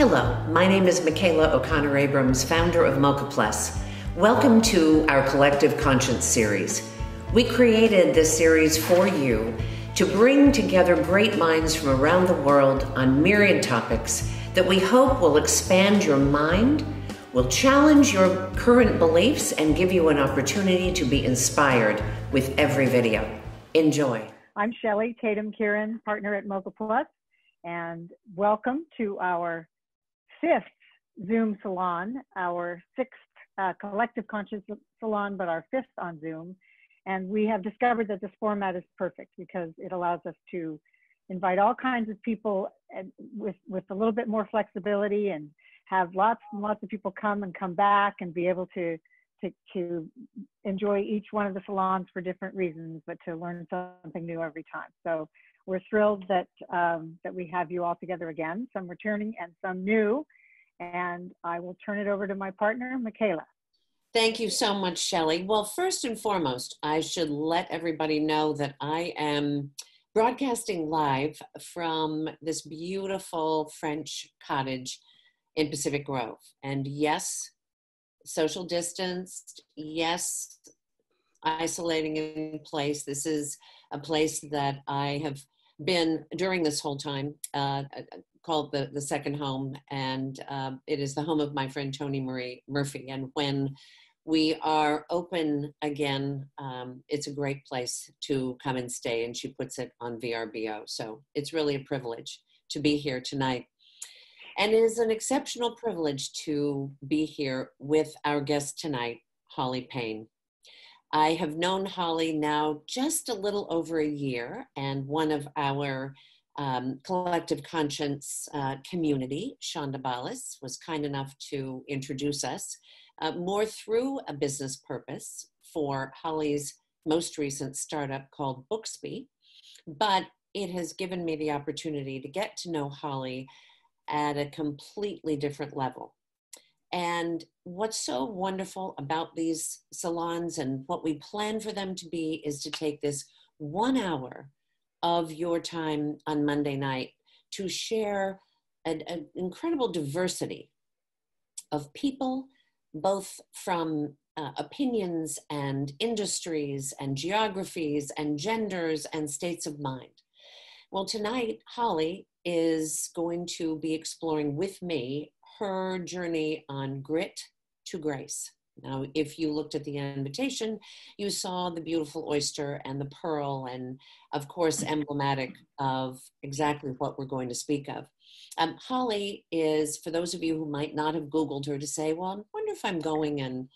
Hello, my name is Michaela O'Connor Abrams, founder of MOCA Plus. Welcome to our Collective Conscience series. We created this series for you to bring together great minds from around the world on myriad topics that we hope will expand your mind, will challenge your current beliefs, and give you an opportunity to be inspired with every video. Enjoy. I'm Shelly Tatum Kieran, partner at MOCA Plus, and welcome to our fifth Zoom salon, our sixth uh, collective conscious salon, but our fifth on Zoom. And we have discovered that this format is perfect because it allows us to invite all kinds of people with, with a little bit more flexibility and have lots and lots of people come and come back and be able to, to, to enjoy each one of the salons for different reasons, but to learn something new every time. So we're thrilled that, um, that we have you all together again, some returning and some new. And I will turn it over to my partner, Michaela. Thank you so much, Shelley. Well, first and foremost, I should let everybody know that I am broadcasting live from this beautiful French cottage in Pacific Grove. And yes, social distanced, yes, isolating in place. This is a place that I have been during this whole time uh, called the, the second home. And uh, it is the home of my friend tony marie murphy. And when we are open again um, it's a great place to come and stay. And she puts it on vrbo so it's really a privilege to be here tonight. And it is an exceptional privilege to be here with our guest tonight holly payne I have known Holly now just a little over a year, and one of our um, collective conscience uh, community, Shonda Ballas, was kind enough to introduce us uh, more through a business purpose for Holly's most recent startup called Booksby. But it has given me the opportunity to get to know Holly at a completely different level. And what's so wonderful about these salons and what we plan for them to be is to take this one hour of your time on Monday night to share an, an incredible diversity of people, both from uh, opinions and industries and geographies and genders and states of mind. Well, tonight, Holly is going to be exploring with me her journey on grit to grace. Now, if you looked at the invitation, you saw the beautiful oyster and the pearl, and of course, emblematic of exactly what we're going to speak of. Um, Holly is, for those of you who might not have Googled her to say, well, I wonder if I'm going and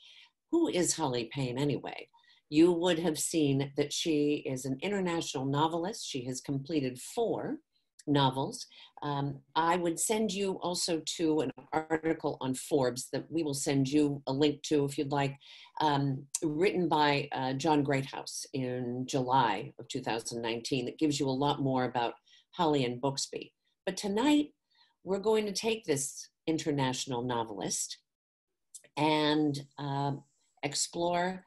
who is Holly Payne anyway? You would have seen that she is an international novelist. She has completed four novels. Um, I would send you also to an article on Forbes that we will send you a link to if you'd like, um, written by uh, John Greathouse in July of 2019 that gives you a lot more about Holly and Booksby. But tonight, we're going to take this international novelist and uh, explore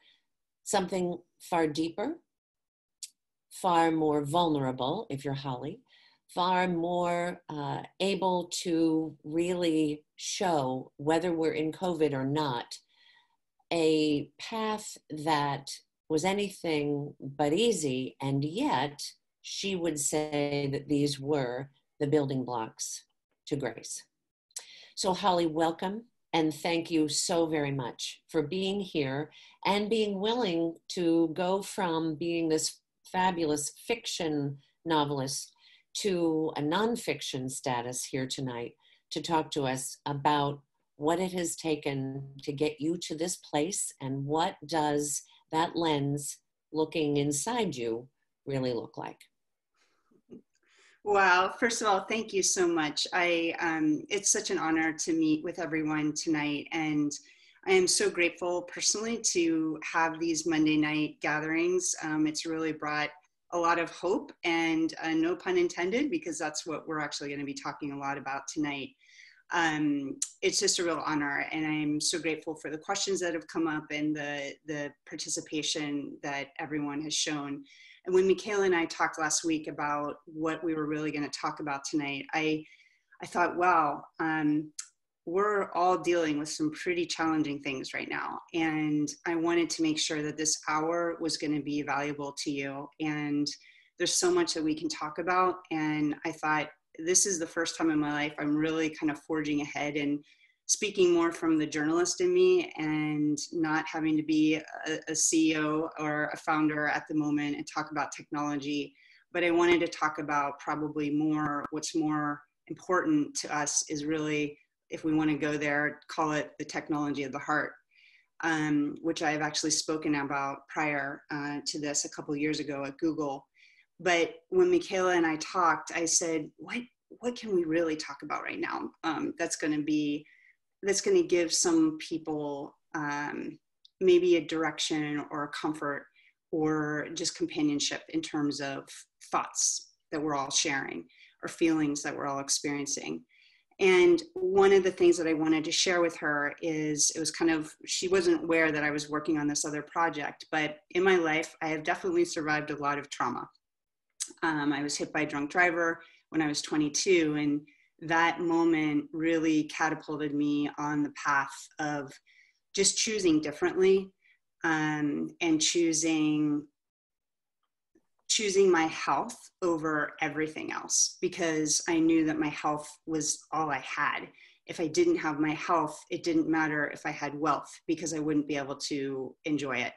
something far deeper, far more vulnerable if you're Holly, far more uh, able to really show whether we're in COVID or not a path that was anything but easy. And yet, she would say that these were the building blocks to grace. So, Holly, welcome. And thank you so very much for being here and being willing to go from being this fabulous fiction novelist to a nonfiction status here tonight to talk to us about what it has taken to get you to this place and what does that lens looking inside you really look like Wow. First of all, thank you so much. I um, it's such an honor to meet with everyone tonight, and I am so grateful personally to have these Monday night gatherings. Um, it's really brought a lot of hope and uh, no pun intended, because that's what we're actually going to be talking a lot about tonight. Um, it's just a real honor, and I'm so grateful for the questions that have come up and the the participation that everyone has shown. And when Michaela and I talked last week about what we were really going to talk about tonight, I I thought, wow, um, we're all dealing with some pretty challenging things right now. And I wanted to make sure that this hour was going to be valuable to you. And there's so much that we can talk about. And I thought, this is the first time in my life I'm really kind of forging ahead and speaking more from the journalist in me and not having to be a, a CEO or a founder at the moment and talk about technology. But I wanted to talk about probably more what's more important to us is really if we want to go there, call it the technology of the heart, um, which I've actually spoken about prior uh, to this a couple years ago at Google. But when Michaela and I talked, I said, "What what can we really talk about right now? Um, that's going to be that's going to give some people um, maybe a direction or a comfort or just companionship in terms of thoughts that we're all sharing or feelings that we're all experiencing." And one of the things that I wanted to share with her is it was kind of, she wasn't aware that I was working on this other project, but in my life, I have definitely survived a lot of trauma. Um, I was hit by a drunk driver when I was 22, and that moment really catapulted me on the path of just choosing differently um, and choosing choosing my health over everything else because I knew that my health was all I had. If I didn't have my health, it didn't matter if I had wealth because I wouldn't be able to enjoy it.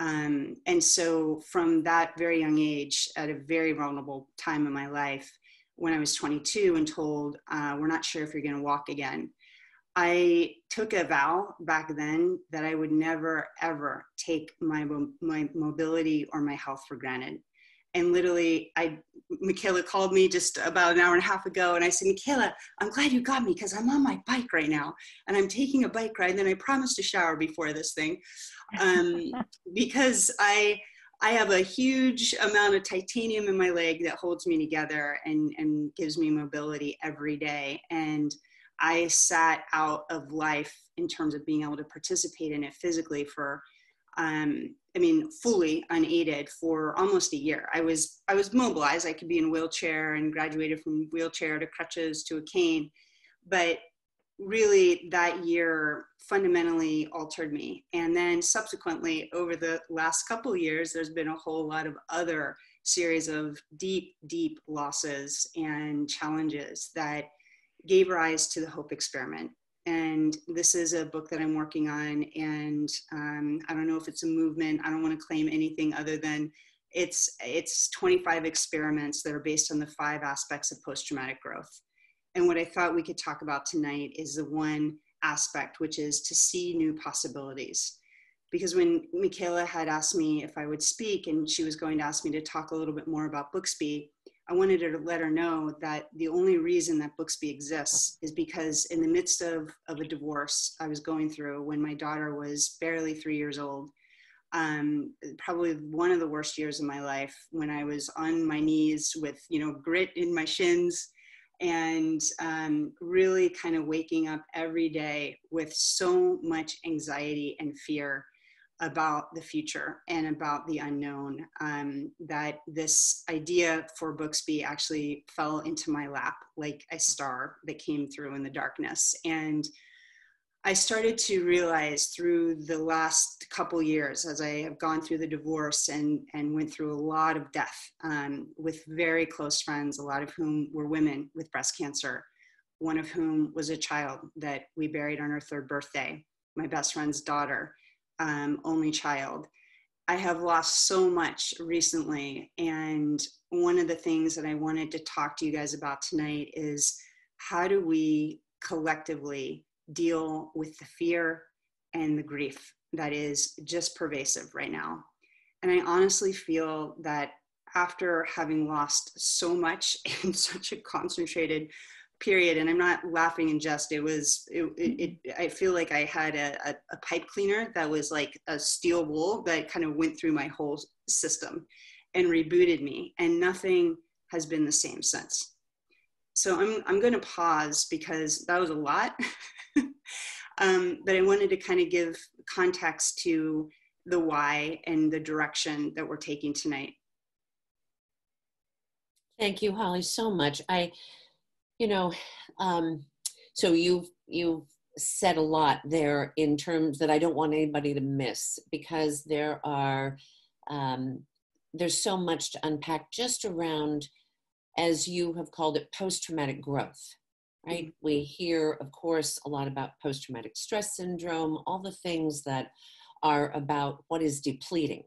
Um, and so, from that very young age, at a very vulnerable time in my life, when I was 22 and told, uh, We're not sure if you're going to walk again, I took a vow back then that I would never, ever take my, my mobility or my health for granted and literally i michaela called me just about an hour and a half ago and i said michaela i'm glad you got me because i'm on my bike right now and i'm taking a bike ride and then i promised to shower before this thing. Um, because i i have a huge amount of titanium in my leg that holds me together and and gives me mobility every day. And i sat out of life in terms of being able to participate in it physically for um, I mean, fully unaided for almost a year. I was I was mobilized. I could be in wheelchair and graduated from wheelchair to crutches to a cane, but really that year fundamentally altered me. And then subsequently, over the last couple years, there's been a whole lot of other series of deep, deep losses and challenges that gave rise to the Hope Experiment and this is a book that I'm working on. And um, I don't know if it's a movement. I don't want to claim anything other than it's it's 25 experiments that are based on the five aspects of post-traumatic growth. And what I thought we could talk about tonight is the one aspect, which is to see new possibilities. Because when Michaela had asked me if I would speak, and she was going to ask me to talk a little bit more about Booksby, I wanted to let her know that the only reason that Booksby exists is because in the midst of, of a divorce I was going through when my daughter was barely three years old, um, probably one of the worst years of my life when I was on my knees with, you know, grit in my shins and um, really kind of waking up every day with so much anxiety and fear about the future and about the unknown um, that this idea for booksby actually fell into my lap like a star that came through in the darkness. And i started to realize through the last couple years as i have gone through the divorce and, and went through a lot of death um, with very close friends a lot of whom were women with breast cancer one of whom was a child that we buried on her third birthday my best friend's daughter um, only child. I have lost so much recently. And one of the things that I wanted to talk to you guys about tonight is how do we collectively deal with the fear and the grief that is just pervasive right now? And I honestly feel that after having lost so much in such a concentrated period and i'm not laughing in jest it was it, it, it i feel like i had a, a, a, pipe cleaner that was like a steel wool that kind of went through my whole system and rebooted me and nothing has been the same since. So i'm, I'm going to pause because that was a lot. Um, but i wanted to kind of give context to the why and the direction that we're taking tonight. Thank you holly so much. I You know, um, so you've you've said a lot there in terms that I don't want anybody to miss because there are um, there's so much to unpack just around, as you have called it, post-traumatic growth. Right? Mm-hmm. We hear, of course, a lot about post-traumatic stress syndrome, all the things that are about what is depleting.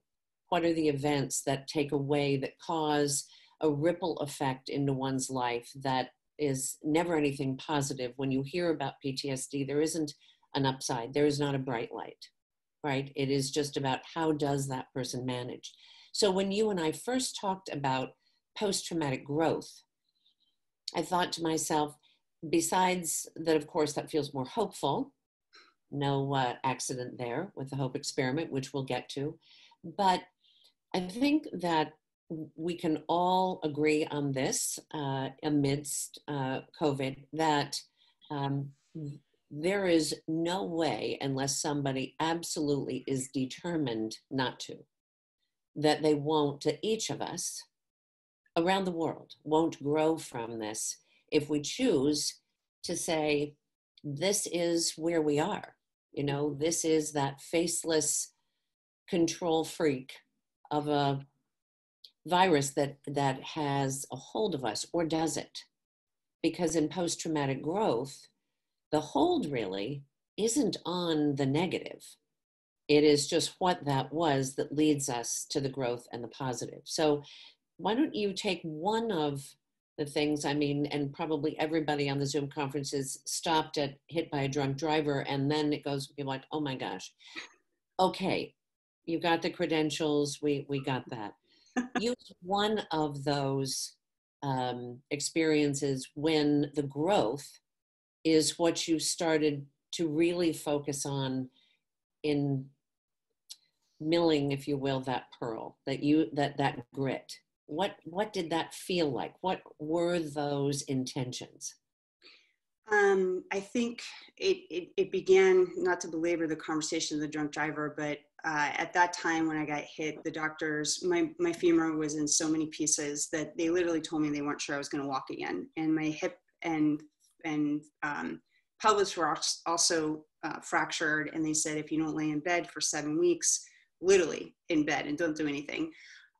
What are the events that take away that cause a ripple effect into one's life that is never anything positive. When you hear about PTSD, there isn't an upside, there is not a bright light, right? It is just about how does that person manage. So when you and I first talked about post traumatic growth, I thought to myself, besides that, of course, that feels more hopeful. No uh, accident there with the Hope experiment, which we'll get to. But I think that we can all agree on this uh, amidst uh, COVID that um, there is no way, unless somebody absolutely is determined not to, that they won't, to each of us around the world, won't grow from this if we choose to say, this is where we are. You know, this is that faceless control freak of a virus that that has a hold of us or does it because in post traumatic growth the hold really isn't on the negative. It is just what that was that leads us to the growth and the positive. So why don't you take one of the things i mean and probably everybody on the zoom conference is stopped at hit by a drunk driver and then it goes be like oh my gosh. Okay you got the credentials. We we got that use one of those um, experiences when the growth is what you started to really focus on in milling if you will that pearl that you that that grit. What what did that feel like? What were those intentions? Um, I think it, it, it, began, not to belabor the conversation of the drunk driver, but uh, at that time when I got hit, the doctors, my, my femur was in so many pieces that they literally told me they weren't sure I was going to walk again. And my hip and, and um, pelvis were also uh, fractured. And they said, if you don't lay in bed for seven weeks, literally in bed and don't do anything,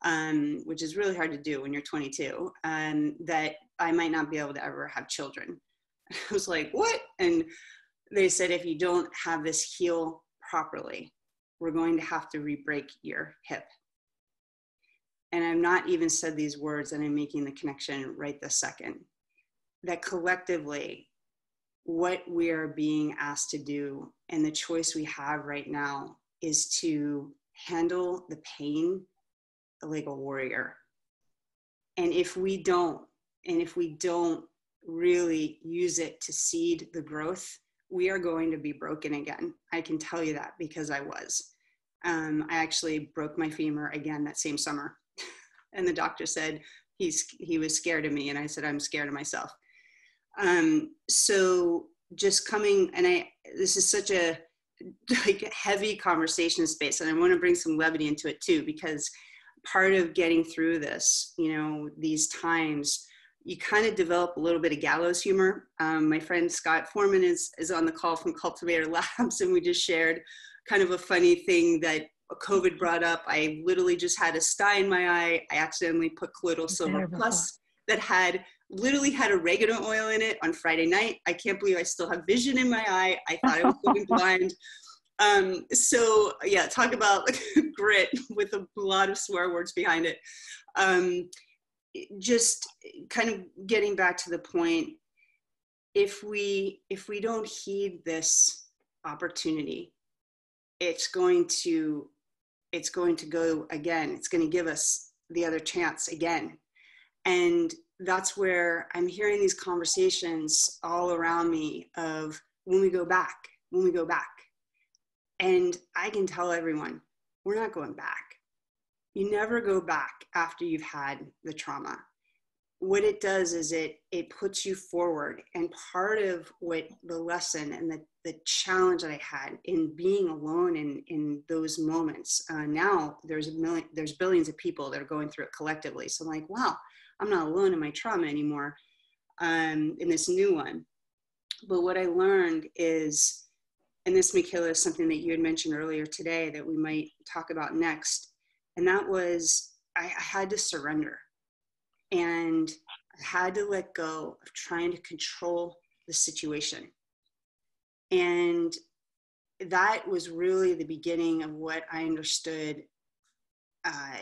um, which is really hard to do when you're 22, um, that I might not be able to ever have children. I was like, what? And they said, if you don't have this heal properly, we're going to have to re-break your hip. And I've not even said these words and I'm making the connection right this second. That collectively, what we are being asked to do and the choice we have right now is to handle the pain like a warrior. And if we don't, and if we don't really use it to seed the growth, we are going to be broken again. I can tell you that because I was. Um, I actually broke my femur again that same summer. and the doctor said he's, he was scared of me. And I said, I'm scared of myself. Um, so just coming, and I, this is such a like heavy conversation space. And I want to bring some levity into it too, because part of getting through this, you know, these times, you kind of develop a little bit of gallows humor. Um, my friend Scott Foreman is, is on the call from Cultivator Labs, and we just shared kind of a funny thing that COVID brought up. I literally just had a sty in my eye. I accidentally put colloidal silver plus that had literally had oregano oil in it on Friday night. I can't believe I still have vision in my eye. I thought I was going blind. Um, so yeah, talk about grit with a lot of swear words behind it. Um, just kind of getting back to the point if we if we don't heed this opportunity it's going to it's going to go again. It's going to give us the other chance again. And that's where i'm hearing these conversations all around me of when we go back when we go back. And i can tell everyone we're not going back you never go back after you've had the trauma. What it does is it it puts you forward. And part of what the lesson and the, the challenge that i had in being alone in in those moments uh, now there's a million there's billions of people that are going through it collectively. So i'm like wow i'm not alone in my trauma anymore um, in this new one. But what I learned is, and this, Michaela, is something that you had mentioned earlier today that we might talk about next, and that was I, had to surrender. And I had to let go of trying to control the situation. And that was really the beginning of what I understood uh,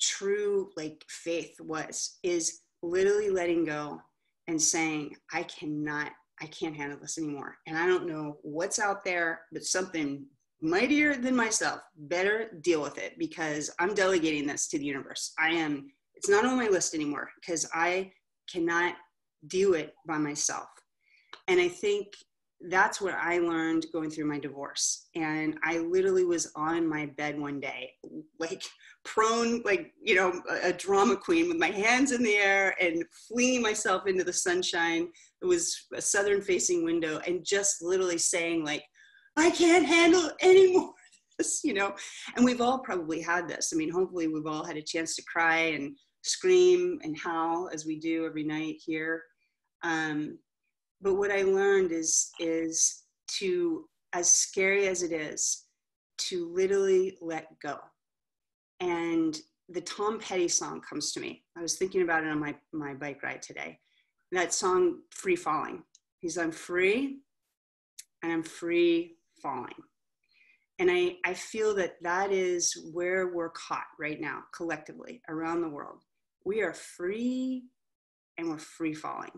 true like faith was is literally letting go and saying i cannot i can't handle this anymore and i don't know what's out there but something mightier than myself better deal with it because i'm delegating this to the universe i am it's not on my list anymore because i cannot do it by myself and i think that's what I learned going through my divorce. And I literally was on my bed one day, like prone, like, you know, a, drama queen with my hands in the air and flinging myself into the sunshine. It was a southern facing window and just literally saying, like, I can't handle anymore. This, you know, and we've all probably had this. I mean, hopefully, we've all had a chance to cry and scream and howl as we do every night here. Um, but what i learned is is to as scary as it is to literally let go and the tom petty song comes to me i was thinking about it on my my bike ride today that song free falling he's i'm free and i'm free falling. And I, I feel that that is where we're caught right now collectively around the world. We are free and we're free falling.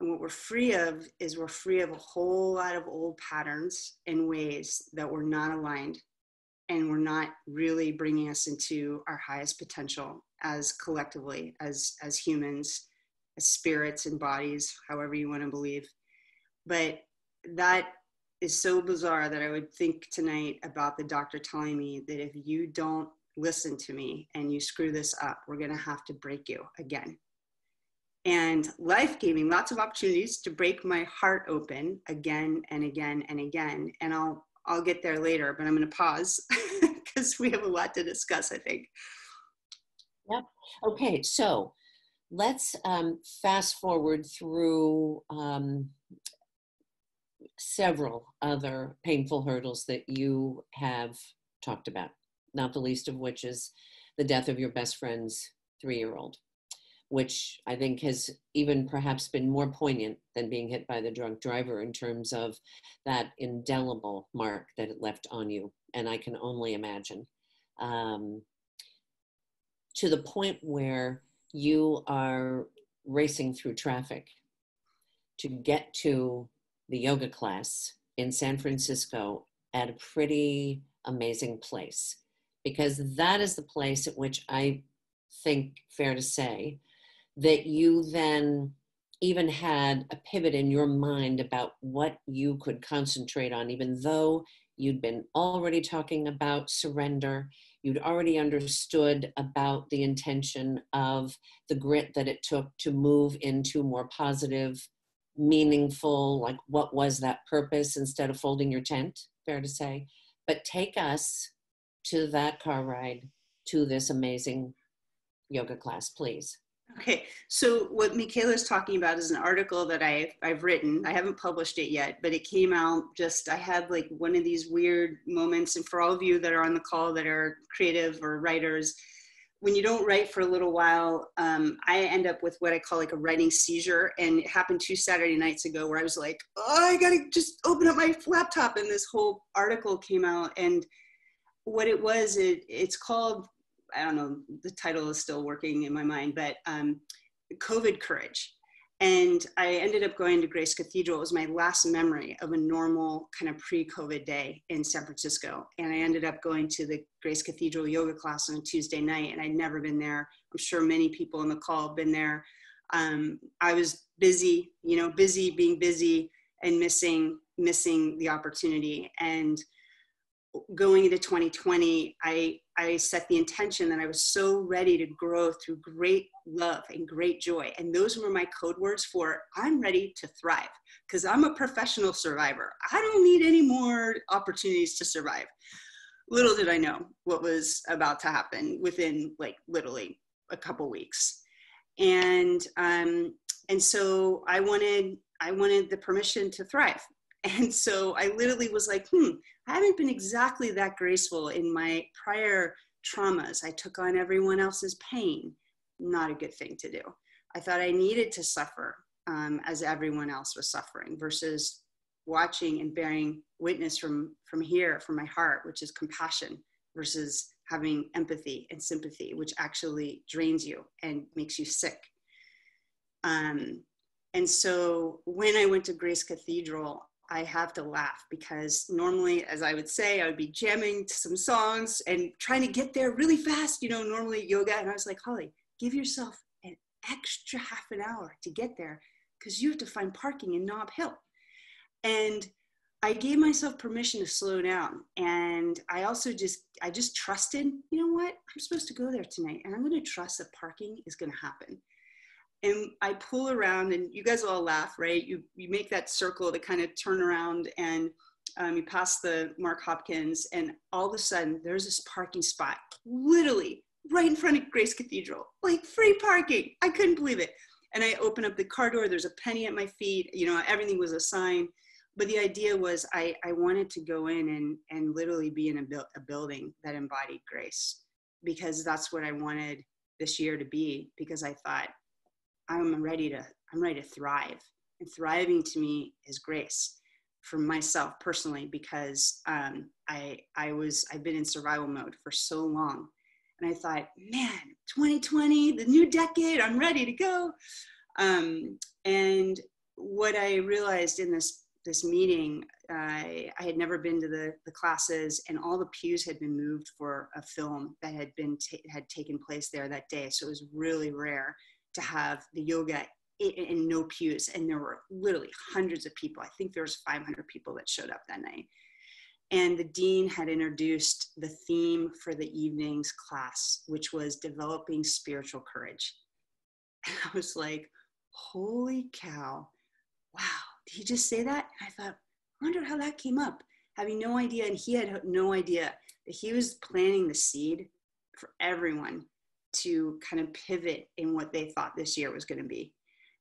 And what we're free of is we're free of a whole lot of old patterns and ways that we're not aligned and we're not really bringing us into our highest potential as collectively, as, as humans, as spirits and bodies, however you want to believe. But that is so bizarre that I would think tonight about the doctor telling me that if you don't listen to me and you screw this up, we're going to have to break you again. And life gave me lots of opportunities to break my heart open again and again and again and i'll i'll get there later but i'm going to pause because we have a lot to discuss i think. Yep. Okay so let's um, fast forward through um, several other painful hurdles that you have talked about not the least of which is the death of your best friend's three-year-old which I think has even perhaps been more poignant than being hit by the drunk driver in terms of that indelible mark that it left on you. And I can only imagine. Um, to the point where you are racing through traffic to get to the yoga class in San Francisco at a pretty amazing place. Because that is the place at which I think, fair to say, that you then even had a pivot in your mind about what you could concentrate on, even though you'd been already talking about surrender, you'd already understood about the intention of the grit that it took to move into more positive, meaningful, like what was that purpose instead of folding your tent, fair to say. But take us to that car ride to this amazing yoga class, please. Okay, so what Michaela is talking about is an article that I've, I've written. I haven't published it yet, but it came out just, I had like one of these weird moments. And for all of you that are on the call that are creative or writers, when you don't write for a little while, um, I end up with what I call like a writing seizure. And it happened two Saturday nights ago where I was like, oh, I gotta just open up my laptop. And this whole article came out. And what it was, it, it's called I don't know, the title is still working in my mind, but um, COVID Courage. And I ended up going to Grace Cathedral. It was my last memory of a normal kind of pre COVID day in San Francisco. And I ended up going to the Grace Cathedral yoga class on a Tuesday night, and I'd never been there. I'm sure many people on the call have been there. Um, I was busy, you know, busy being busy and missing missing the opportunity. And going into 2020, I, I set the intention that I was so ready to grow through great love and great joy. And those were my code words for I'm ready to thrive because I'm a professional survivor. I don't need any more opportunities to survive. Little did I know what was about to happen within like literally a couple weeks. And um, and so I wanted I wanted the permission to thrive. And so I literally was like, hmm, I haven't been exactly that graceful in my prior traumas. I took on everyone else's pain. Not a good thing to do. I thought I needed to suffer um, as everyone else was suffering versus watching and bearing witness from from here from my heart which is compassion versus having empathy and sympathy which actually drains you and makes you sick um, and so when i went to grace cathedral i have to laugh because normally as i would say i would be jamming to some songs and trying to get there really fast you know normally yoga and i was like holly give yourself an extra half an hour to get there because you have to find parking in Nob Hill. And I gave myself permission to slow down. And I also just, I just trusted, you know what? I'm supposed to go there tonight and I'm going to trust that parking is going to happen. And I pull around and you guys all laugh, right? You, you make that circle to kind of turn around and um, you pass the Mark Hopkins and all of a sudden there's this parking spot literally right in front of Grace Cathedral, like free parking. I couldn't believe it and I open up the car door, there's a penny at my feet, you know, everything was a sign. But the idea was I, I wanted to go in and, and literally be in a, bu- a building that embodied grace because that's what I wanted this year to be because I thought I'm ready to, I'm ready to thrive. And thriving to me is grace for myself personally because um, I, I was, I've been in survival mode for so long and I thought, man, 2020, the new decade, I'm ready to go. Um, and what I realized in this this meeting, I had never been to the, the classes, and all the pews had been moved for a film that had been had taken place there that day. So it was really rare to have the yoga in, in no pews, and there were literally hundreds of people. I think there was 500 people that showed up that night and the dean had introduced the theme for the evening's class, which was developing spiritual courage. And I was like, holy cow, wow, did he just say that? And I thought, I wonder how that came up, having no idea. And he had no idea that he was planting the seed for everyone to kind of pivot in what they thought this year was going to be.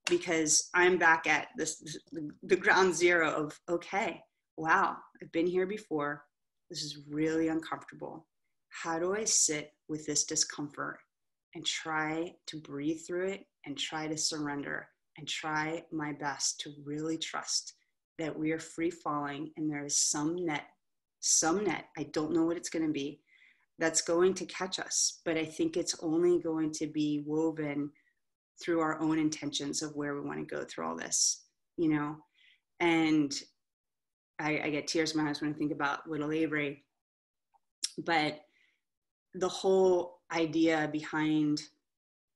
Because I'm back at this, the ground zero of, okay, wow, I've been here before. This is really uncomfortable. How do I sit with this discomfort and try to breathe through it and try to surrender and try my best to really trust that we are free falling and there is some net, some net, I don't know what it's going to be, that's going to catch us. But I think it's only going to be woven through our own intentions of where we want to go through all this, you know? And I, I get tears in my eyes when I think about little Avery. But the whole idea behind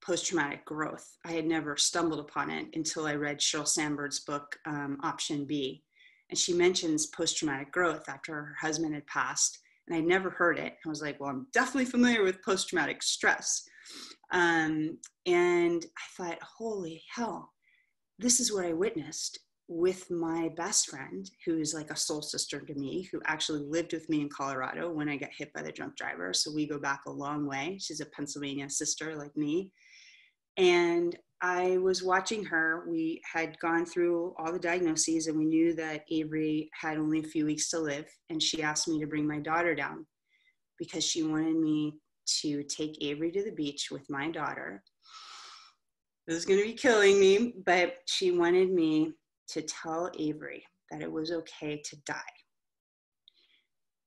post traumatic growth, I had never stumbled upon it until I read Sheryl Sandberg's book, um, Option B. And she mentions post traumatic growth after her husband had passed. And I'd never heard it. I was like, well, I'm definitely familiar with post traumatic stress. Um, and I thought, holy hell, this is what I witnessed with my best friend, who's like a soul sister to me, who actually lived with me in Colorado when I got hit by the drunk driver. So we go back a long way. She's a Pennsylvania sister like me. And I was watching her. We had gone through all the diagnoses and we knew that Avery had only a few weeks to live. And she asked me to bring my daughter down because she wanted me to take Avery to the beach with my daughter. This is going to be killing me, but she wanted me to tell Avery that it was okay to die.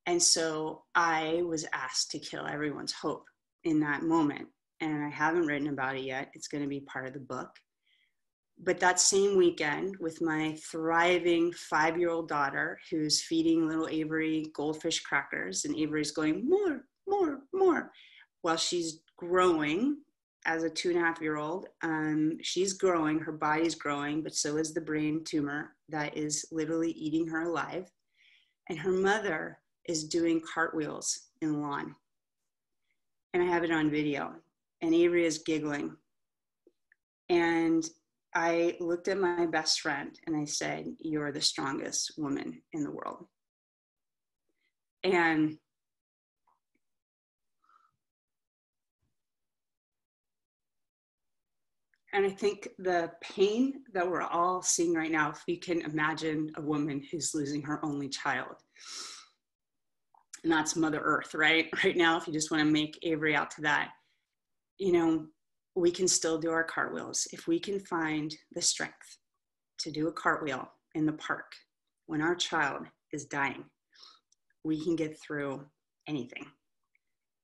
And so I was asked to kill everyone's hope in that moment. And I haven't written about it yet. It's going to be part of the book. But that same weekend, with my thriving five year old daughter who's feeding little Avery goldfish crackers, and Avery's going, More, more, more, while she's growing as a two and a half year old. Um, she's growing, her body's growing, but so is the brain tumor that is literally eating her alive. And her mother is doing cartwheels in the lawn. And I have it on video. And Avery is giggling. And I looked at my best friend and I said, You're the strongest woman in the world. And and I think the pain that we're all seeing right now, if you can imagine a woman who's losing her only child, and that's Mother Earth, right? Right now, if you just want to make Avery out to that, you know, we can still do our cartwheels. If we can find the strength to do a cartwheel in the park when our child is dying, we can get through anything.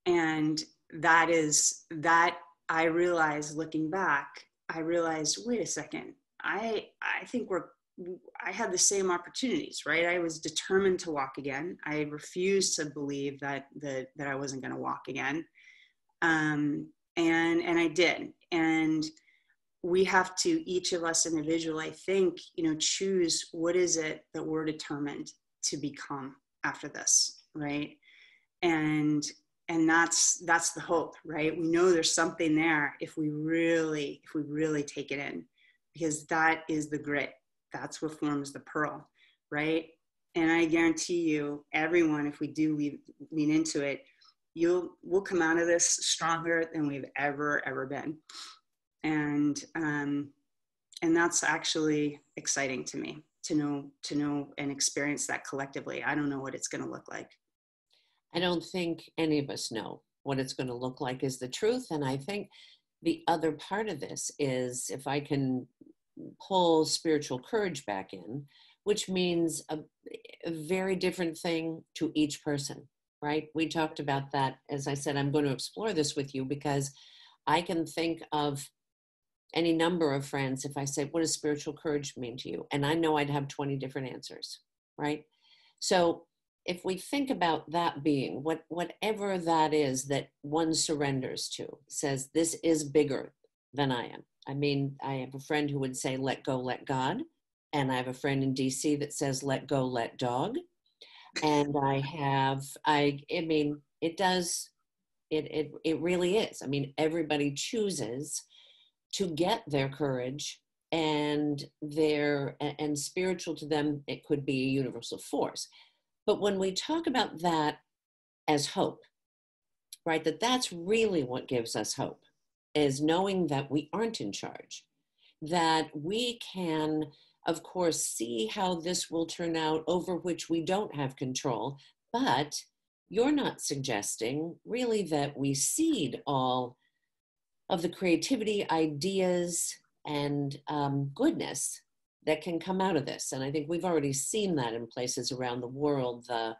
And that is that I realized looking back I realized, wait a second, I I think we're I had the same opportunities, right? I was determined to walk again. I refused to believe that that that I wasn't going to walk again, um, and and I did. And we have to each of us individually, I think, you know, choose what is it that we're determined to become after this, right? And and that's that's the hope right we know there's something there if we really if we really take it in because that is the grit that's what forms the pearl right and i guarantee you everyone if we do lean, lean into it you'll we'll come out of this stronger than we've ever ever been. And um and that's actually exciting to me to know to know and experience that collectively. I don't know what it's going to look like. I don't think any of us know what it's going to look like is the truth. And I think the other part of this is if I can pull spiritual courage back in, which means a, a, very different thing to each person, right? We talked about that. As I said, I'm going to explore this with you because I can think of any number of friends if I say, What does spiritual courage mean to you? And I know I'd have 20 different answers, right? So if we think about that being, what, whatever that is that one surrenders to, says, This is bigger than I am. I mean, I have a friend who would say, Let go, let God. And I have a friend in DC that says, Let go, let dog. And I have, I, I mean, it does, it, it, it really is. I mean, everybody chooses to get their courage and their and spiritual to them it could be a universal force but when we talk about that as hope, right, that that's really what gives us hope is knowing that we aren't in charge, that we can, of course, see how this will turn out over which we don't have control, but you're not suggesting really that we cede all of the creativity, ideas, and um, goodness that can come out of this. And I think we've already seen that in places around the world, the,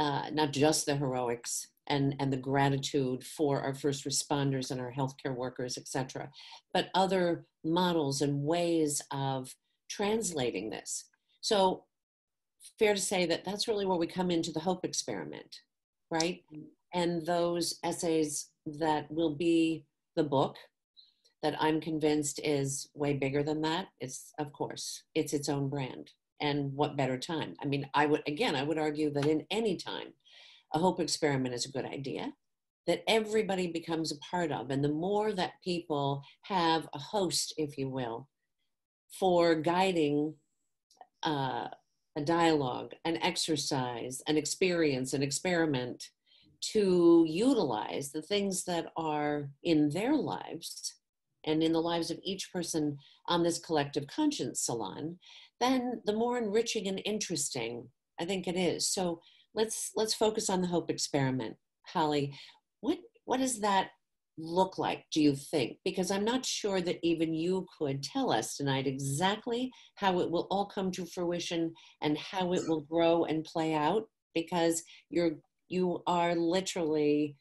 uh, not just the heroics and, and the gratitude for our first responders and our healthcare workers, et cetera, but other models and ways of translating this. So fair to say that that's really where we come into the hope experiment, right? Mm-hmm. And those essays that will be the book that I'm convinced is way bigger than that. It's, of course, it's its own brand. And what better time? I mean, I would, again, I would argue that in any time, a hope experiment is a good idea that everybody becomes a part of. And the more that people have a host, if you will, for guiding uh, a dialogue, an exercise, an experience, an experiment to utilize the things that are in their lives and in the lives of each person on this collective conscience salon, then the more enriching and interesting I think it is. So let's let's focus on the hope experiment. Holly, what what does that look like, do you think? Because I'm not sure that even you could tell us tonight exactly how it will all come to fruition and how it will grow and play out because you're you are literally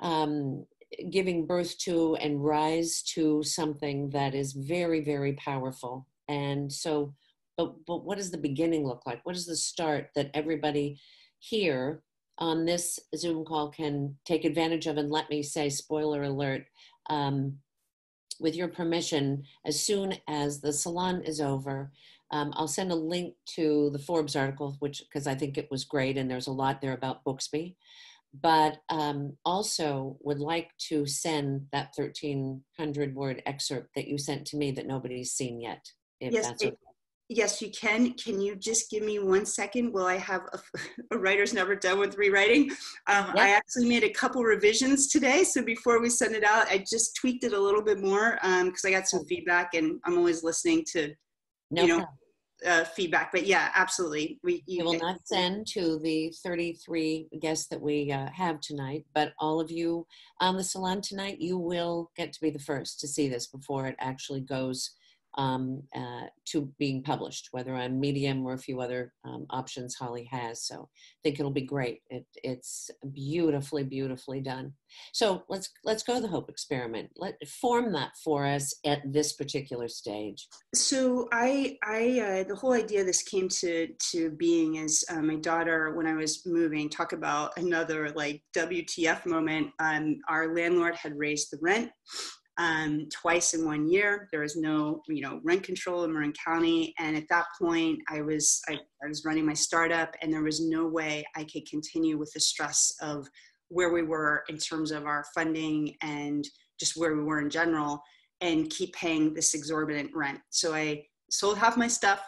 um, giving birth to and rise to something that is very, very powerful. And so, but, but what does the beginning look like? What is the start that everybody here on this Zoom call can take advantage of? And let me say, spoiler alert, um, with your permission, as soon as the salon is over, um, I'll send a link to the Forbes article, which because I think it was great, and there's a lot there about Booksby but um, also would like to send that 1300 word excerpt that you sent to me that nobody's seen yet if yes, that's okay. Yes, you can. Can you just give me one second? Will I have a, a writer's never done with rewriting? Um, yep. I actually made a couple revisions today. So before we send it out, I just tweaked it a little bit more because um, I got some feedback and I'm always listening to, no you know, uh, feedback. But yeah, absolutely. We you, will not send to the 33 guests that we uh, have tonight, but all of you on the salon tonight, you will get to be the first to see this before it actually goes um, uh, to being published, whether on Medium or a few other um, options Holly has. So I think it'll be great. It, it's beautifully, beautifully done. So let's let's go to the Hope Experiment. Let form that for us at this particular stage. So I, I uh, the whole idea this came to to being is uh, my daughter when I was moving. Talk about another like WTF moment. Um, our landlord had raised the rent um, twice in one year. There was no, you know, rent control in Marin County. And at that point, I was I, I was running my startup, and there was no way I could continue with the stress of where we were in terms of our funding and just where we were in general, and keep paying this exorbitant rent. So I sold half my stuff.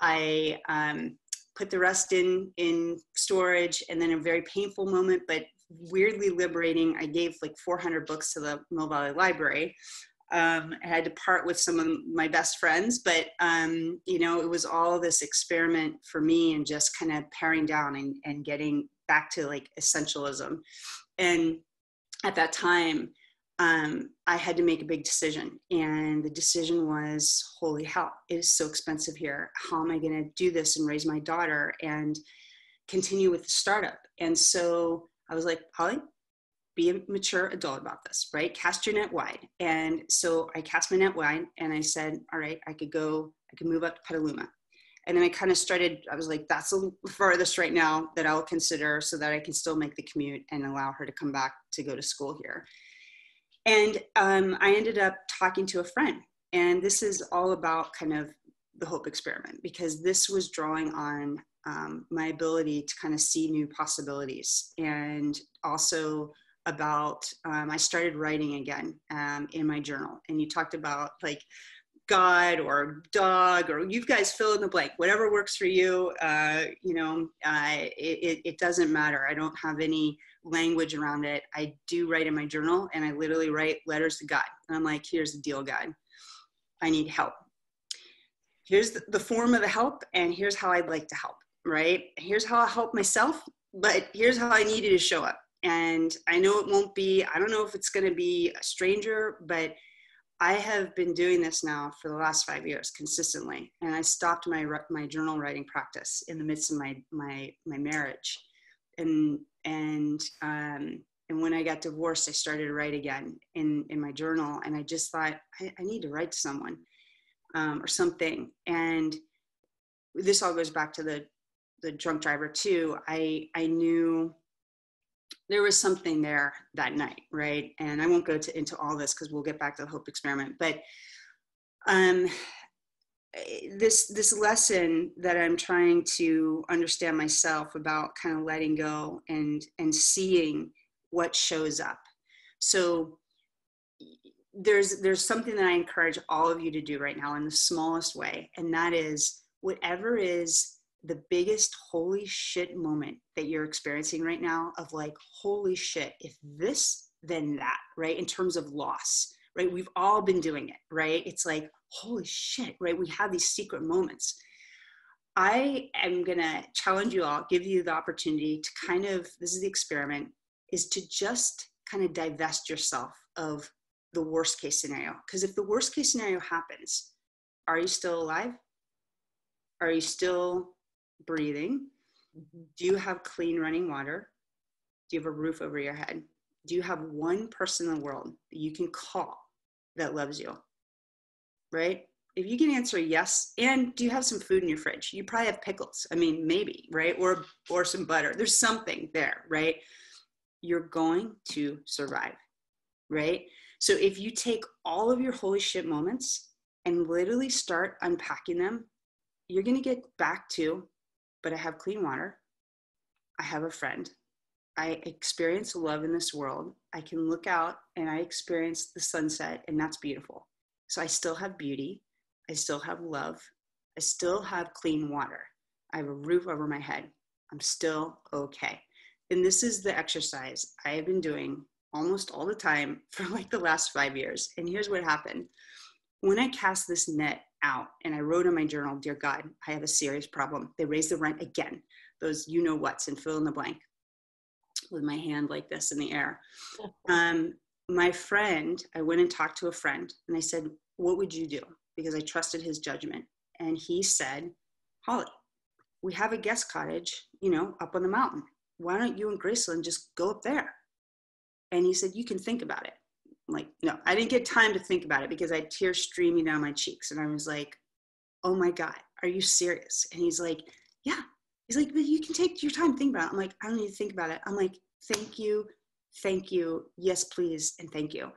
I um, put the rest in in storage, and then a very painful moment, but weirdly liberating. I gave like 400 books to the Mill Valley Library. Um, I had to part with some of my best friends, but um, you know, it was all this experiment for me and just kind of paring down and, and getting back to like essentialism. And at that time, um, I had to make a big decision. And the decision was, holy hell, it is so expensive here. How am I going to do this and raise my daughter and continue with the startup? And so I was like, Holly, be a mature adult about this, right? Cast your net wide. And so I cast my net wide and I said, all right, I could go, I could move up to Petaluma. And then I kind of started, I was like, that's the farthest right now that I'll consider so that I can still make the commute and allow her to come back to go to school here. And um, I ended up talking to a friend. And this is all about kind of the hope experiment because this was drawing on um, my ability to kind of see new possibilities and also about um, i started writing again um, in my journal. And you talked about like god or dog or you guys fill in the blank whatever works for you uh, you know uh, it, it doesn't matter. I don't have any language around it. I do write in my journal and i literally write letters to god. And i'm like here's the deal god. I need help here's the, the form of the help and here's how i'd like to help right? Here's how I help myself, but here's how I need you to show up. And I know it won't be, I don't know if it's going to be a stranger, but I have been doing this now for the last five years consistently. And I stopped my, my journal writing practice in the midst of my, my, my marriage. And, and, um, and when I got divorced, I started to write again in, in my journal. And I just thought, I, I need to write to someone um, or something. And this all goes back to the the drunk driver too, I I knew there was something there that night, right? And I won't go to, into all this because we'll get back to the hope experiment, but um, this this lesson that I'm trying to understand myself about kind of letting go and and seeing what shows up. So there's there's something that I encourage all of you to do right now in the smallest way, and that is whatever is the biggest holy shit moment that you're experiencing right now of like holy shit if this then that right in terms of loss right? We've all been doing it right? It's like holy shit right? We have these secret moments. I am going to challenge you all give you the opportunity to kind of this is the experiment is to just kind of divest yourself of the worst case scenario because if the worst case scenario happens are you still alive are you still breathing? Mm-hmm. Do you have clean running water? Do you have a roof over your head? Do you have one person in the world that you can call that loves you? Right? If you can answer yes, and do you have some food in your fridge? You probably have pickles. I mean, maybe, right? Or or some butter. There's something there, right? You're going to survive, right? So if you take all of your holy shit moments and literally start unpacking them, you're going to get back to but I have clean water. I have a friend. I experience love in this world. I can look out and I experience the sunset, and that's beautiful. So I still have beauty. I still have love. I still have clean water. I have a roof over my head. I'm still okay. And this is the exercise I have been doing almost all the time for like the last five years. And here's what happened. When I cast this net out and I wrote in my journal, Dear God, I have a serious problem. They raised the rent again. Those you know what's and fill in the blank with my hand like this in the air. Um, my friend, I went and talked to a friend and I said, What would you do? Because I trusted his judgment. And he said, Holly, we have a guest cottage, you know, up on the mountain. Why don't you and Graceland just go up there? And he said, You can think about it. I'm like, no, I didn't get time to think about it because I had tears streaming down my cheeks. And I was like, Oh my God, are you serious? And he's like, Yeah. He's like, But you can take your time, think about it. I'm like, I don't need to think about it. I'm like, Thank you, thank you, yes, please, and thank you.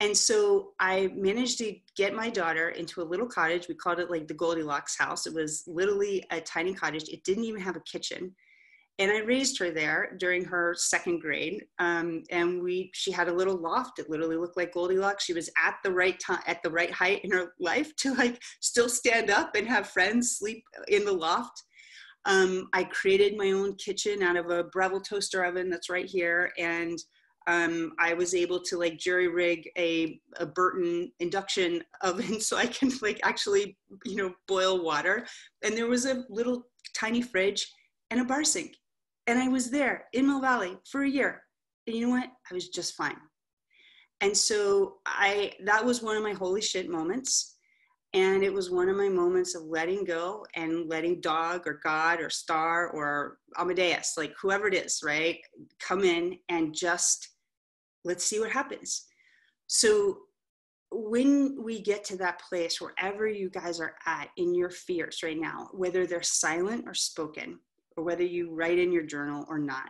And so I managed to get my daughter into a little cottage. We called it like the Goldilocks house. It was literally a tiny cottage. It didn't even have a kitchen. And I raised her there during her second grade. Um, and we, she had a little loft. It literally looked like Goldilocks. She was at the right time, at the right height in her life to like still stand up and have friends sleep in the loft. Um, I created my own kitchen out of a Breville toaster oven that's right here. And um, I was able to like jury rig a, a Burton induction oven so I can like actually, you know, boil water. And there was a little tiny fridge and a bar sink. And I was there in Mill Valley for a year. And you know what? I was just fine. And so I that was one of my holy shit moments. And it was one of my moments of letting go and letting dog or God or star or Amadeus, like whoever it is, right, come in and just let's see what happens. So when we get to that place, wherever you guys are at in your fears right now, whether they're silent or spoken, or whether you write in your journal or not,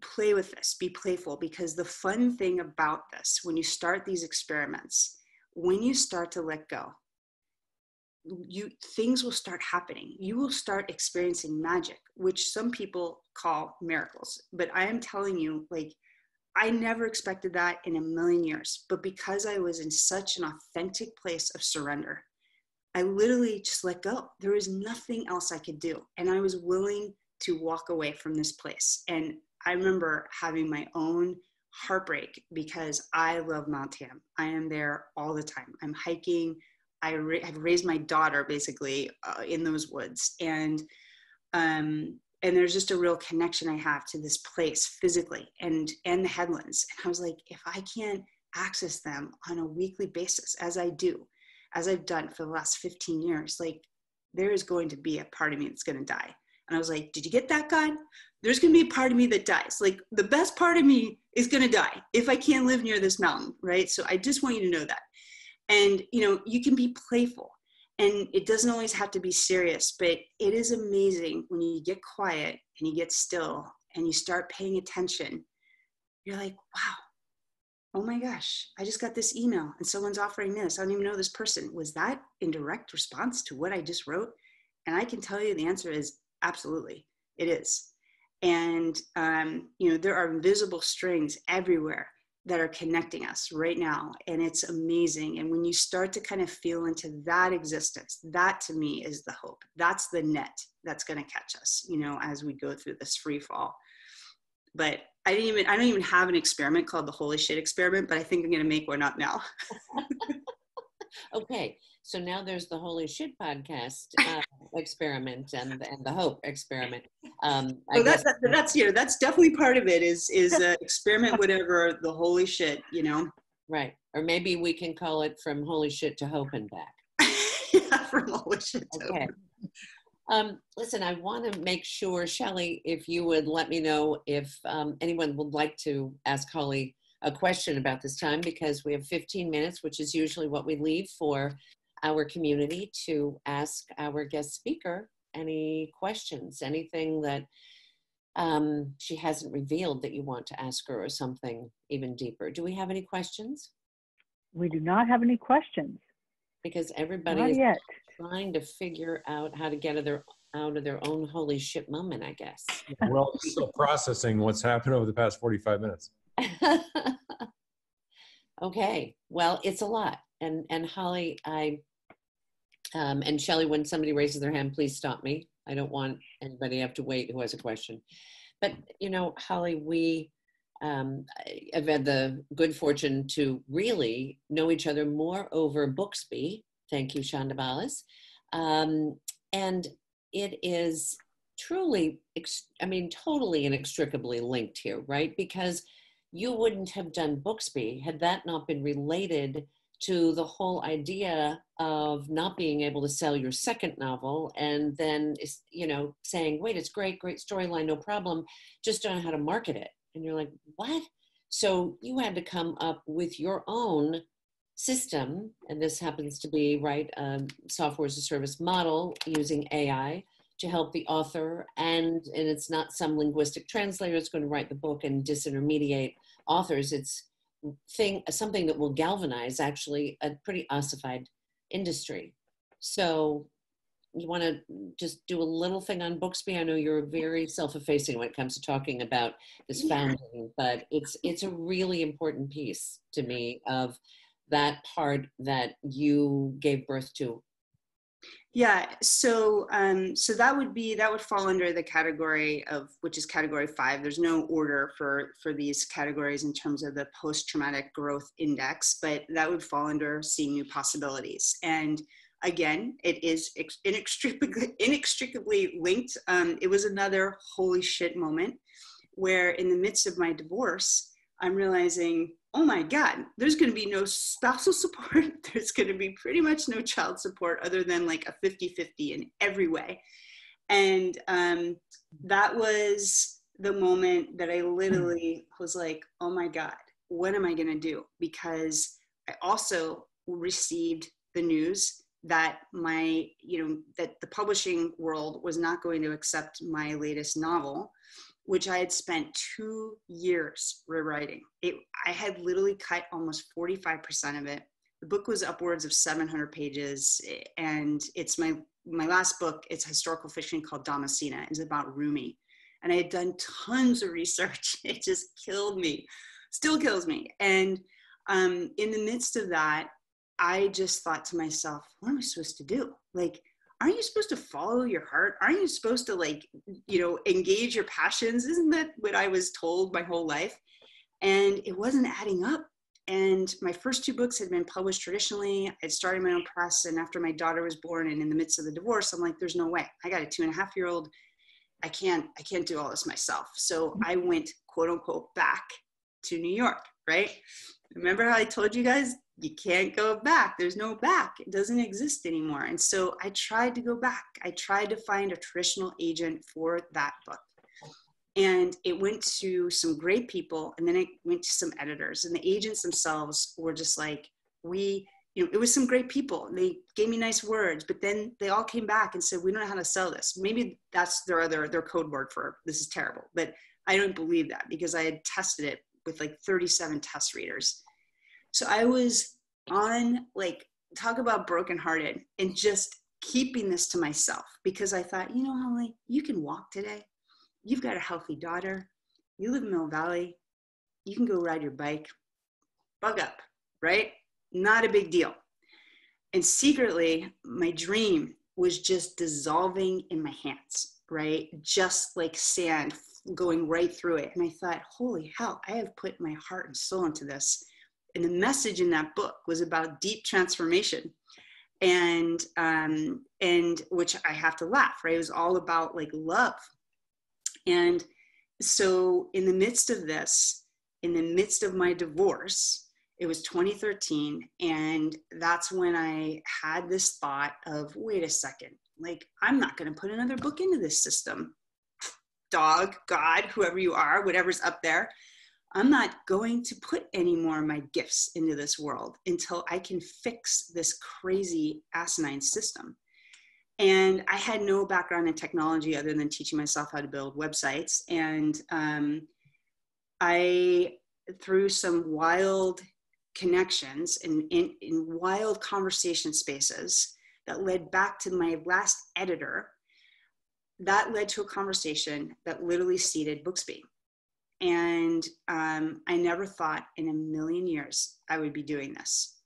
play with this, be playful, because the fun thing about this, when you start these experiments, when you start to let go, you things will start happening you will start experiencing magic which some people call miracles but i am telling you like I never expected that in a million years. But because I was in such an authentic place of surrender, I literally just let go. There was nothing else I could do. And I was willing to walk away from this place. And I remember having my own heartbreak because I love Mount Tam. I am there all the time. I'm hiking. I ra- have raised my daughter basically uh, in those woods. And um, and there's just a real connection I have to this place physically and and the headlands. And I was like, if I can't access them on a weekly basis, as I do, as I've done for the last 15 years, like there is going to be a part of me that's going to die. And I was like, did you get that, God? There's going to be a part of me that dies. Like the best part of me is going to die if I can't live near this mountain, right? So I just want you to know that. And you know, you can be playful and it doesn't always have to be serious but it is amazing when you get quiet and you get still and you start paying attention you're like wow oh my gosh i just got this email and someone's offering this. I don't even know this person. Was that in direct response to what i just wrote? And i can tell you the answer is absolutely it is. And um, you know there are invisible strings everywhere that are connecting us right now and it's amazing. And when you start to kind of feel into that existence that to me is the hope. That's the net that's going to catch us you know as we go through this free fall but i didn't even i don't even have an experiment called the holy shit experiment but i think i'm going to make one up now okay so now there's the Holy Shit podcast uh, experiment and and the Hope experiment. Um, I guess that, that's you know that's definitely part of it. Is is uh, experiment whatever the Holy Shit you know. Right, or maybe we can call it from Holy Shit to Hope and back. yeah, from Holy Shit to okay. Um, listen, I want to make sure, Shelly, if you would let me know if um, anyone would like to ask Holly a question about this time because we have 15 minutes, which is usually what we leave for our community to ask our guest speaker any questions, anything that um, she hasn't revealed that you want to ask her or something even deeper. Do we have any questions? We do not have any questions. Because everybody not is yet. Trying to figure out how to get out of their, out of their own holy shit moment, I guess. We're all still processing what's happened over the past 45 minutes. okay, well, it's a lot. And, and Holly, I Um, and Shelly, when somebody raises their hand, please stop me. I don't want anybody to have to wait who has a question. But, you know, Holly, we, um, I've had the good fortune to really know each other more over Booksby. Thank you, Shonda Ballas. Um, and it is truly, I mean, totally inextricably linked here, right? Because you wouldn't have done Booksby had that not been related to the whole idea of not being able to sell your second novel and then you know saying wait it's great great storyline no problem just don't know how to market it and you're like what so you had to come up with your own system and this happens to be right um, software as a service model using ai to help the author and and it's not some linguistic translator that's going to write the book and disintermediate authors. It's thing something that will galvanize actually a pretty ossified industry. So you want to just do a little thing on booksby i know you're very self-effacing when it comes to talking about this founding but it's it's a really important piece to me of that part that you gave birth to yeah, so um, so that would be that would fall under the category of which is category five. There's no order for for these categories in terms of the post traumatic growth index, but that would fall under seeing new possibilities. And again, it is inextricably inextricably linked. Um, it was another holy shit moment where in the midst of my divorce, I'm realizing oh my God, there's going to be no spousal support. There's going to be pretty much no child support other than like a 50 50 in every way. And um, that was the moment that I literally was like, oh my God, what am I going to do? Because I also received the news that my, you know, that the publishing world was not going to accept my latest novel which I had spent two years rewriting. It, I had literally cut almost 45% of it. The book was upwards of 700 pages, and it's my my last book. It's historical fiction called Damascena. It's about Rumi, and I had done tons of research. It just killed me, still kills me. And um, in the midst of that, I just thought to myself, "What am I supposed to do?" Like aren't you supposed to follow your heart? Aren't you supposed to like, you know, engage your passions? Isn't that what I was told my whole life? And it wasn't adding up. And my first two books had been published traditionally. I'd started my own press, and after my daughter was born, and in the midst of the divorce, I'm like, "There's no way. I got a two and a half year old. I can't. I can't do all this myself." So mm-hmm. I went, quote unquote, back to New York. Right? Remember how I told you guys you can't go back. There's no back. It doesn't exist anymore. And so I tried to go back. I tried to find a traditional agent for that book. And it went to some great people, and then it went to some editors. And the agents themselves were just like, we, you know, it was some great people. They gave me nice words, but then they all came back and said, we don't know how to sell this. Maybe that's their other their code word for this is terrible. But I don't believe that because I had tested it with like 37 test readers so I was on like talk about brokenhearted and just keeping this to myself because I thought, you know, Holly, you can walk today. You've got a healthy daughter. You live in Mill Valley. You can go ride your bike. Bug up, right? Not a big deal. And secretly, my dream was just dissolving in my hands, right? Just like sand going right through it. And I thought, holy hell, I have put my heart and soul into this. And the message in that book was about deep transformation. And um and which i have to laugh right? It was all about like love. And so in the midst of this in the midst of my divorce it was 2013 and that's when i had this thought of wait a second. Like i'm not going to put another book into this system dog god whoever you are whatever's up there I'm not going to put any more of my gifts into this world until I can fix this crazy asinine system. And I had no background in technology other than teaching myself how to build websites. And um, I, through some wild connections and in, in wild conversation spaces that led back to my last editor, that led to a conversation that literally seeded Booksby and um, I never thought in a million years I would be doing this.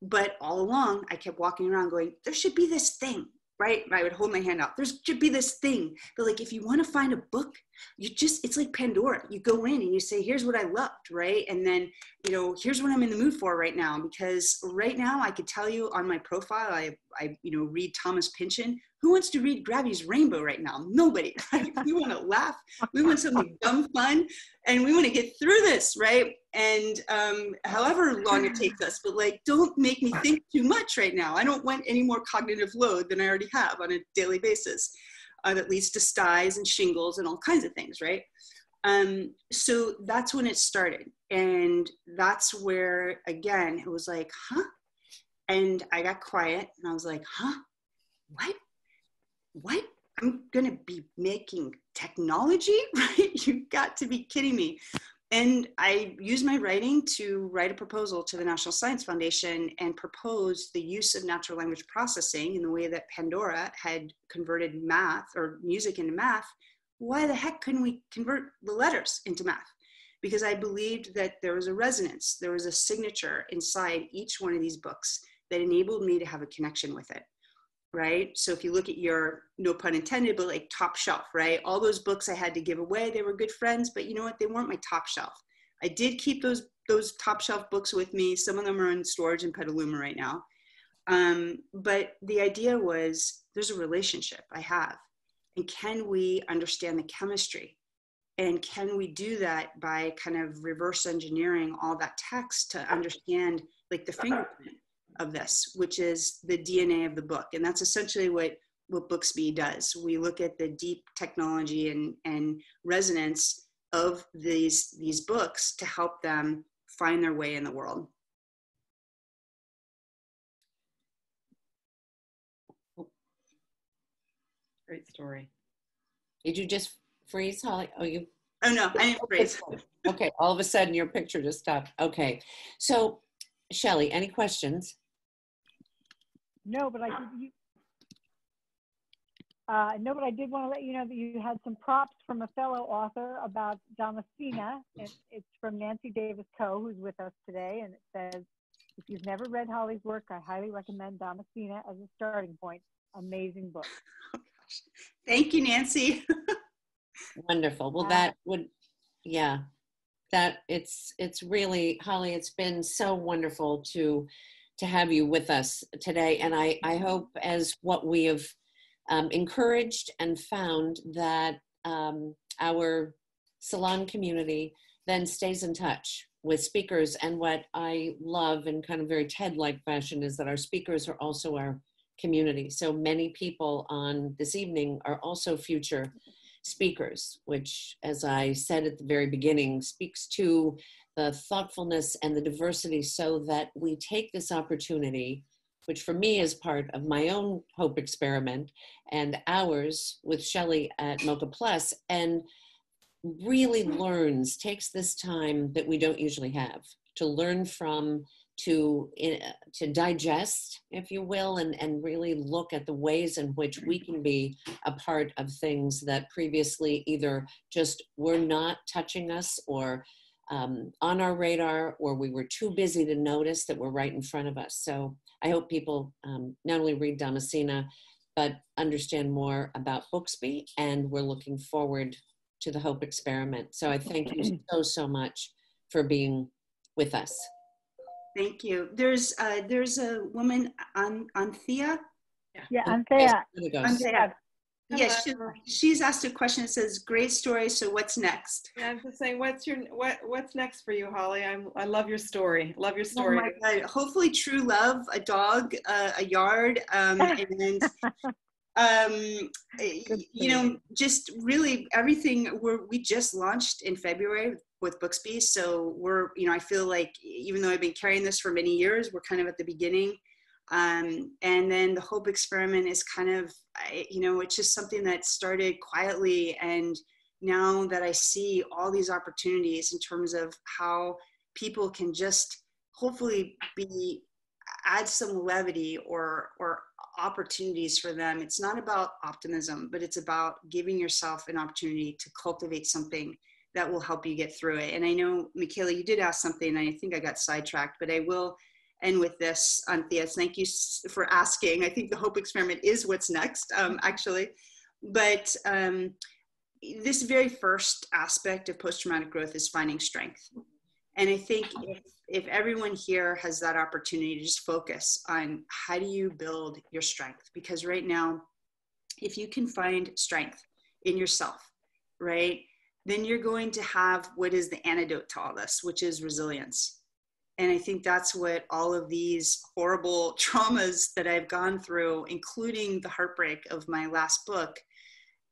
but all along, I kept walking around going, there should be this thing, right? I would hold my hand out. There should be this thing. But like, if you want to find a book, you just, it's like Pandora. You go in and you say, here's what I loved, right? And then, you know, here's what I'm in the mood for right now. Because right now, I could tell you on my profile, I, I you know, read Thomas Pynchon. Who wants to read Gravity's Rainbow right now? Nobody, right? we want to laugh. We want something dumb fun. And we want to get through this, right? and um, however long it takes us, but like, don't make me think too much right now. I don't want any more cognitive load than I already have on a daily basis uh, that leads to styes and shingles and all kinds of things, right? Um, so that's when it started. And that's where, again, it was like, huh? And I got quiet and I was like, huh? What? What? I'm gonna be making technology, right? You've got to be kidding me and I used my writing to write a proposal to the National Science Foundation and propose the use of natural language processing in the way that Pandora had converted math or music into math. Why the heck couldn't we convert the letters into math? Because I believed that there was a resonance, there was a signature inside each one of these books that enabled me to have a connection with it right? So if you look at your, no pun intended, but like top shelf, right? All those books I had to give away, they were good friends, but you know what? They weren't my top shelf. I did keep those those top shelf books with me. Some of them are in storage in Petaluma right now. Um, but the idea was there's a relationship I have, and can we understand the chemistry? And can we do that by kind of reverse engineering all that text to understand like the fingerprint of this, which is the DNA of the book. And that's essentially what, what Booksby does. We look at the deep technology and, and resonance of these, these books to help them find their way in the world. Great story. Did you just freeze, Holly? Oh, you. Oh no, I didn't freeze. okay, all of a sudden your picture just stopped. Okay, so Shelly, any questions? No, but I did you. Uh, no, but I did want to let you know that you had some props from a fellow author about Damascena. It, it's from Nancy Davis Kho, who's with us today, and it says, "If you've never read Holly's work, I highly recommend Damascena as a starting point. Amazing book." Oh, Thank you, Nancy. Wonderful. Well, uh, that would, yeah, that it's it's really Holly. It's been so wonderful to to have you with us today. And I, I hope, as what we have um, encouraged and found, that um, our salon community then stays in touch with speakers. And what I love in kind of very TED like fashion is that our speakers are also our community. So many people on this evening are also future speakers, which, as I said at the very beginning, speaks to the thoughtfulness and the diversity so that we take this opportunity, which for me is part of my own hope experiment and ours with Shelley at MOCA Plus, and really learns, takes this time that we don't usually have to learn from to uh, to digest if you will and and really look at the ways in which we can be a part of things that previously either just were not touching us or um, on our radar or we were too busy to notice that were right in front of us. So I hope people um, not only read Damascena, but understand more about Booksby, and we're looking forward to the Hope Experiment. So I thank you so, so much for being with us. Thank you. There's uh, there's a woman, on Anthea. Yeah, yeah Anthea. Anthea. Yes, she, she's asked a question. It says, "Great story. So what's next?" Yeah, I'm just saying, what's your what what's next for you, Holly? I'm I love your story. Love your story. Oh my God. Hopefully, true love, a dog, uh, a yard, um, and um, you know, just really everything. We're we just launched in February with Booksby, so we're you know I feel like even though I've been carrying this for many years, we're kind of at the beginning. Um, and then the hope experiment is kind of you know it's just something that started quietly and now that i see all these opportunities in terms of how people can just hopefully be add some levity or or opportunities for them. It's not about optimism but it's about giving yourself an opportunity to cultivate something that will help you get through it. And i know michaela you did ask something and i think i got sidetracked but i will end with this, Anthea. Thank you for asking. I think the Hope Experiment is what's next, um, actually. But um, this very first aspect of post traumatic growth is finding strength. And I think if, if everyone here has that opportunity to just focus on how do you build your strength, because right now, if you can find strength in yourself, right, then you're going to have what is the antidote to all this, which is resilience. And I think that's what all of these horrible traumas that I've gone through, including the heartbreak of my last book,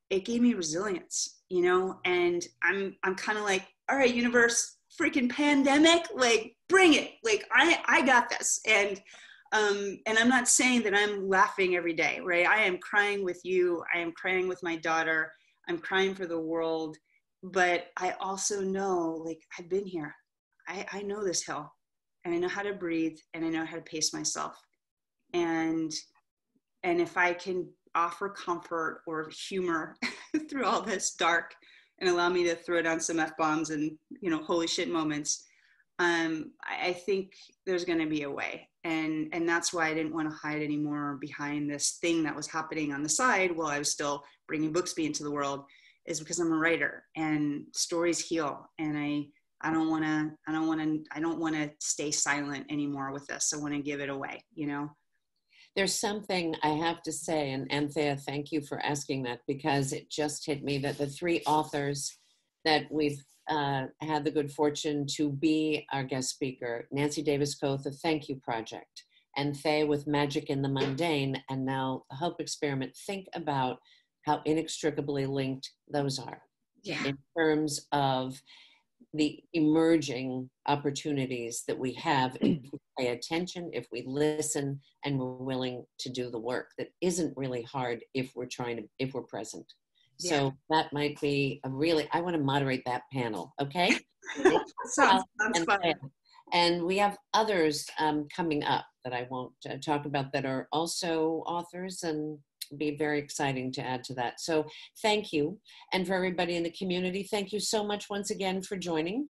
it gave me resilience, you know, and I'm I'm kind of like, all right, universe, freaking pandemic, like bring it. Like I I got this. And um and I'm not saying that I'm laughing every day, right? I am crying with you. I am crying with my daughter. I'm crying for the world, but I also know like I've been here. I I know this hill and I know how to breathe and I know how to pace myself. And and if I can offer comfort or humor through all this dark and allow me to throw down some f bombs and you know holy shit moments um, I, I think there's going to be a way and and that's why i didn't want to hide anymore behind this thing that was happening on the side while i was still bringing booksby into the world is because i'm a writer and stories heal and i i don't want to i don't want to i don't want to stay silent anymore with this i want to give it away you know there's something I have to say, and Anthea, thank you for asking that because it just hit me that the three authors that we've uh, had the good fortune to be our guest speaker Nancy Davis Kho, the Thank You Project, and Faye with Magic in the Mundane, and now the Hope Experiment. Think about how inextricably linked those are yeah. in terms of the emerging opportunities that we have if we pay attention, if we listen, and we're willing to do the work that isn't really hard if we're trying to, if we're present. Yeah. So that might be a really, I want to moderate that panel, okay? sounds, sounds and, fun. and we have others um, coming up that I won't uh, talk about that are also authors and be very exciting to add to that. So thank you. And for everybody in the community, thank you so much once again for joining.